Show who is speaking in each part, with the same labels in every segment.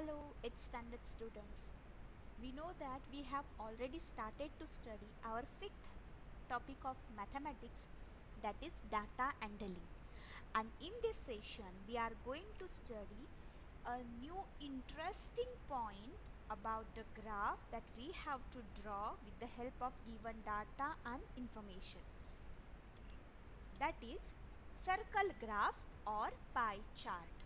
Speaker 1: Hello, it's standard students. We know that we have already started to study our fifth topic of mathematics that is data handling. And in this session, we are going to study a new interesting point about the graph that we have to draw with the help of given data and information. That is circle graph or pie chart.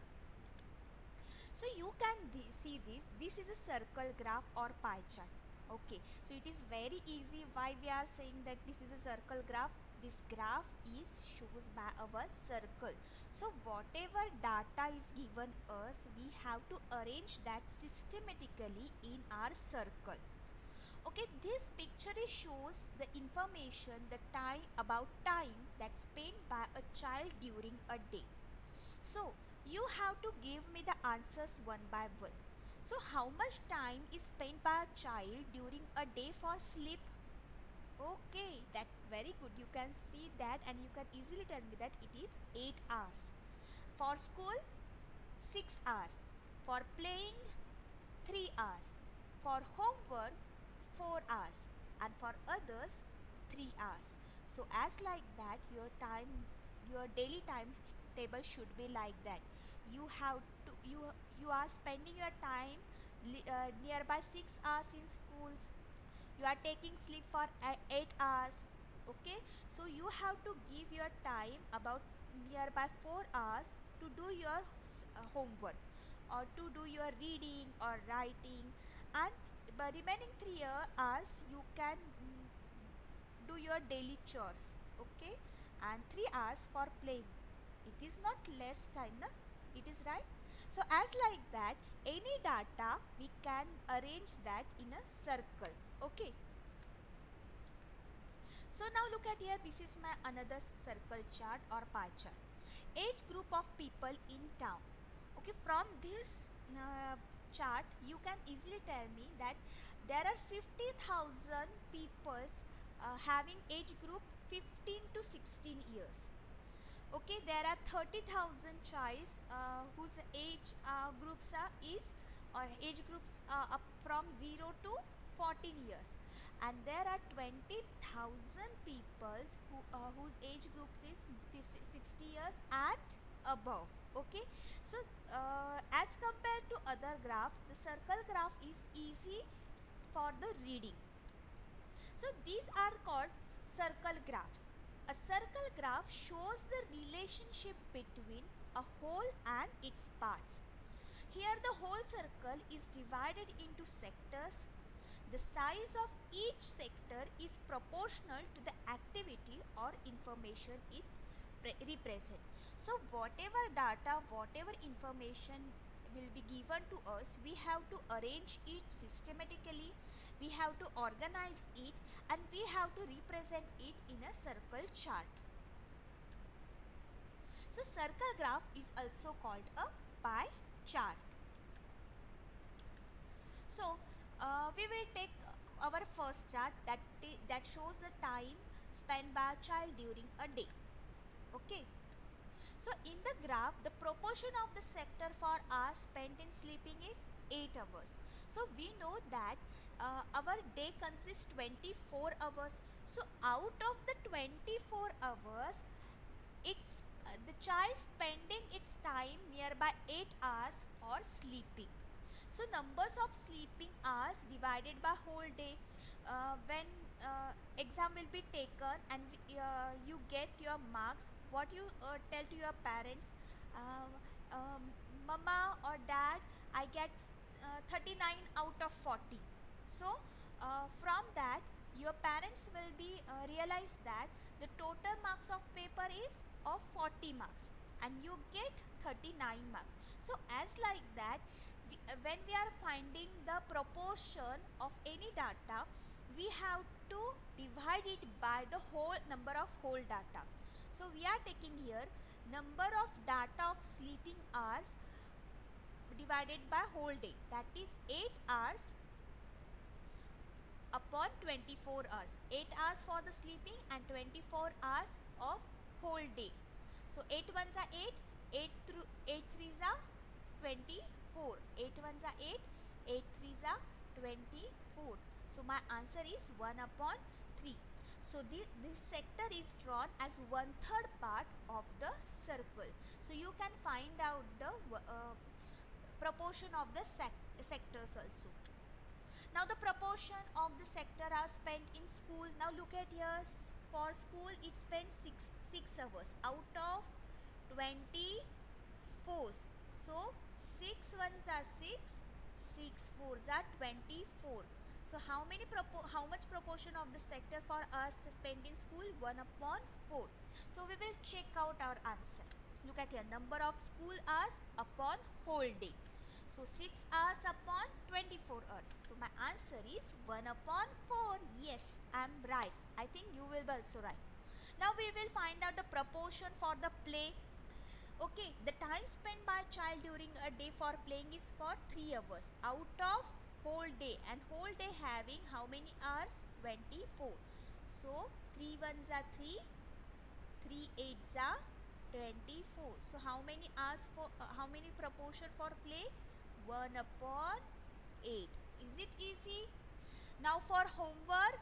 Speaker 1: So you can see this. This is a circle graph or pie chart. Okay. So it is very easy why we are saying that this is a circle graph. This graph is shows by our circle. So whatever data is given us, we have to arrange that systematically in our circle. Okay, this picture shows the information, the time about time that spent by a child during a day. So you have to give me the answers one by one. So how much time is spent by a child during a day for sleep? Okay, that very good. You can see that and you can easily tell me that it is 8 hours. For school, 6 hours. For playing, 3 hours. For homework, 4 hours. And for others, 3 hours. So as like that, your time, your daily time table should be like that you have to you you are spending your time uh, nearby 6 hours in schools. You are taking sleep for 8 hours okay? So you have to give your time about nearby 4 hours to do your uh, homework or to do your reading or writing. And the remaining 3 hours you can mm, do your daily chores okay? And 3 hours for playing. It is not less time na? It is right? So as like that any data we can arrange that in a circle. Okay? So now look at here. This is my another circle chart or pie chart. Age group of people in town. Okay? From this uh, chart you can easily tell me that there are 50,000 peoples uh, having age group 15 to 16 years okay there are 30,000 choice uh, whose age uh, groups are is or age groups are up from 0 to 14 years. And there are 20,000 people who uh, whose age groups is 60 years and above. Okay so uh, as compared to other graph the circle graph is easy for the reading. So these are called circle graphs a circle graph shows the relationship between a whole and its parts. Here the whole circle is divided into sectors. The size of each sector is proportional to the activity or information it represents. So whatever data, whatever information will be given to us, we have to arrange it systematically we have to organize it and we have to represent it in a circle chart. So circle graph is also called a pie chart. So uh, we will take our first chart that that shows the time spent by a child during a day. Okay. So in the graph the proportion of the sector for hours spent in sleeping is 8 hours. So we know that uh, our day consists 24 hours. So out of the 24 hours it's uh, the child spending its time nearby 8 hours for sleeping. So numbers of sleeping hours divided by whole day uh, when uh, exam will be taken and uh, you get your marks what you uh, tell to your parents um, mama or dad i get 39 out of 40 so uh, from that your parents will be uh, realize that the total marks of paper is of 40 marks and you get 39 marks. So as like that we, uh, when we are finding the proportion of any data we have to divide it by the whole number of whole data. So we are taking here number of data of sleeping hours divided by whole day. That is 8 hours upon 24 hours. 8 hours for the sleeping and 24 hours of whole day. So 8 ones are 8 8 through 8 threes are 24 4 8 ones are 8 8 threes are 24 so my answer is 1 upon 3 so this, this sector is drawn as one third part of the circle. So you can find out the uh, proportion of the sec sectors also now the proportion of the sector are spent in school. Now look at here. For school it spends 6 6 hours out of 24 so 6 ones are 6 6 fours are 24 so how many how much proportion of the sector for us spent in school? 1 upon 4 so we will check out our answer. Look at here. Number of school hours upon whole day so 6 hours upon 24 hours. So my answer is 1 upon 4 yes i'm right. I think you will be also right. Now we will find out the proportion for the play. Okay the time spent by child during a day for playing is for 3 hours. Out of whole day and whole day having how many hours? 24 so 3 ones are 3 3 eights are 24 so how many hours for uh, how many proportion for play 1 upon 8 is it easy now for homework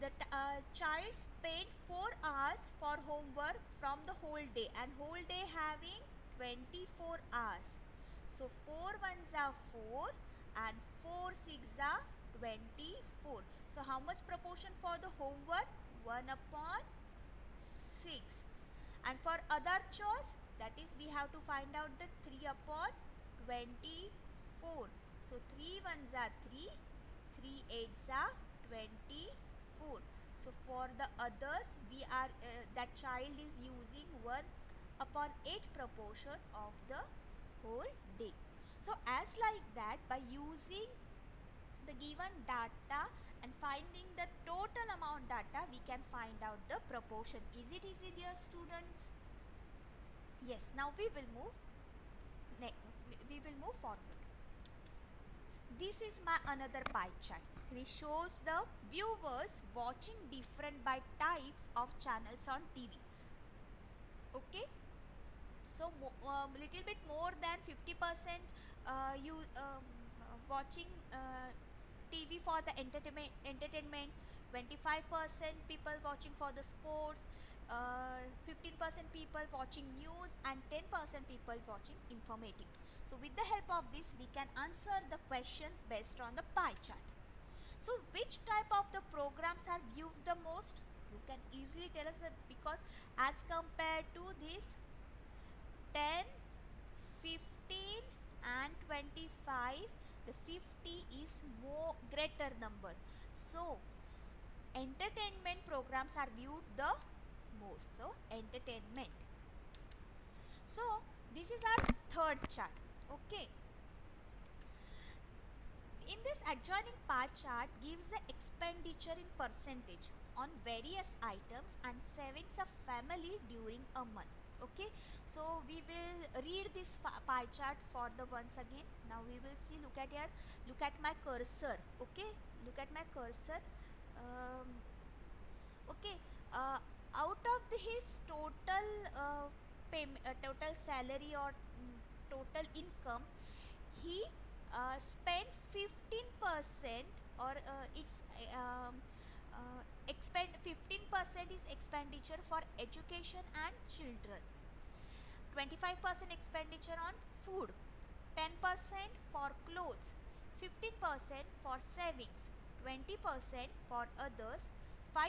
Speaker 1: the uh, child spent 4 hours for homework from the whole day and whole day having 24 hours. So 4 ones are 4 and 4 6 are 24. So how much proportion for the homework? 1 upon 6. And for other chores that is we have to find out the 3 upon 24. So 3 ones are 3, 3 eights are 24 so for the others we are uh, that child is using 1 upon 8 proportion of the whole day. So as like that by using the given data and finding the total amount data we can find out the proportion. Is it easy dear students? Yes. Now we will move we will move forward this is my another pie chart which shows the viewers watching different by types of channels on TV. Okay. So, um, little bit more than 50% uh, you um, watching uh, TV for the entertainment, entertainment 25% people watching for the sports, 15% uh, people watching news and 10% people watching informative. So with the help of this we can answer the questions based on the pie chart. So which type of the programs are viewed the most? You can easily tell us that because as compared to this 10, 15 and 25 the 50 is more greater number. So entertainment programs are viewed the most. So entertainment. So this is our third chart. Okay. In this adjoining pie chart gives the expenditure in percentage on various items and savings of family during a month. Okay, so we will read this pie chart for the once again. Now we will see. Look at here. Look at my cursor. Okay, look at my cursor. Um, okay, uh, out of his total uh, payment, uh, total salary or total income, he uh, spend 15% or uh, it's um, uh, expend 15% is expenditure for education and children. 25% expenditure on food 10% for clothes 15% for savings 20% for others 5%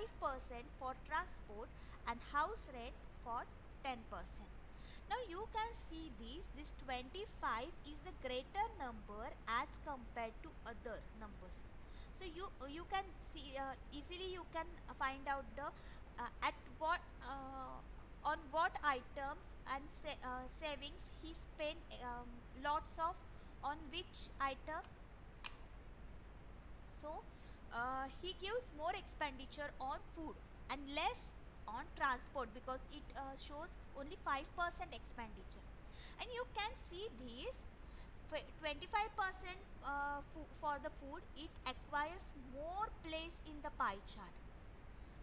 Speaker 1: for transport and house rent for 10% now you can see this, this 25 is the greater number as compared to other numbers. So you you can see uh, easily you can find out the uh, at what uh, on what items and sa uh, savings he spent um, lots of on which item. So uh, he gives more expenditure on food and less on transport because it uh, shows only 5% expenditure. And you can see this 25% uh, for the food it acquires more place in the pie chart.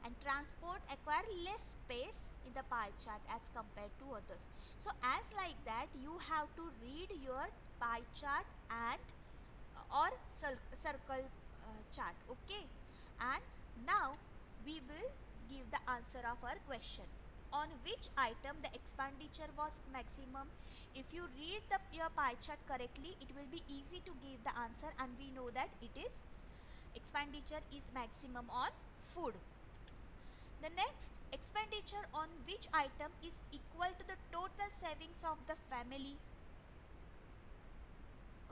Speaker 1: And transport acquire less space in the pie chart as compared to others. So as like that you have to read your pie chart and uh, or circle uh, chart okay? And now we will give the answer of our question. On which item the expenditure was maximum? If you read the your pie chart correctly it will be easy to give the answer and we know that it is expenditure is maximum on food. The next expenditure on which item is equal to the total savings of the family?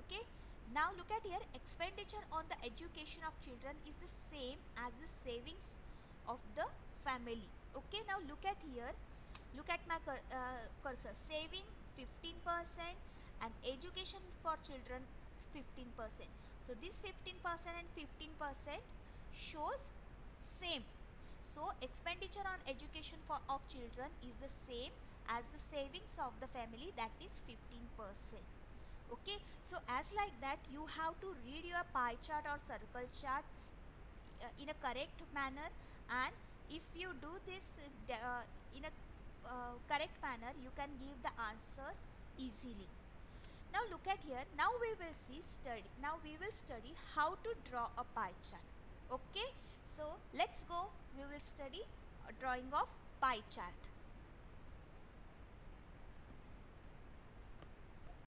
Speaker 1: Okay now look at here. Expenditure on the education of children is the same as the savings of the family. Okay now look at here. Look at my cur uh, cursor. Saving 15% and education for children 15% so this 15% and 15% shows same. So expenditure on education for of children is the same as the savings of the family that is 15% okay so as like that you have to read your pie chart or circle chart in a correct manner and if you do this uh, in a uh, correct manner you can give the answers easily. Now look at here. Now we will see study. Now we will study how to draw a pie chart. Okay? So let's go. We will study drawing of pie chart